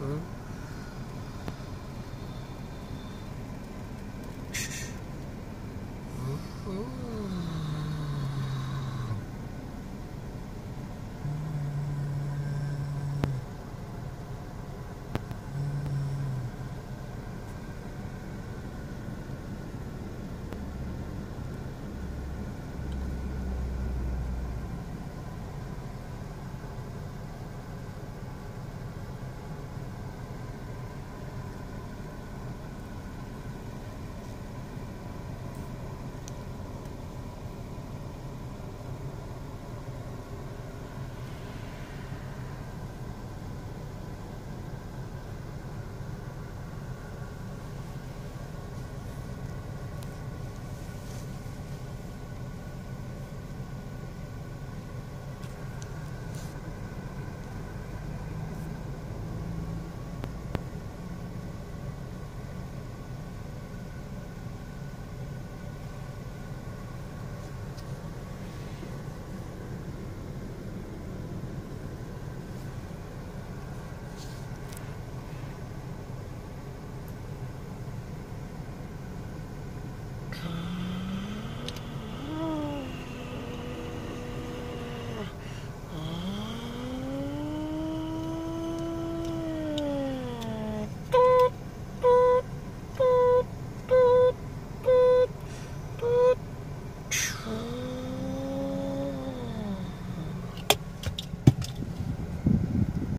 嗯。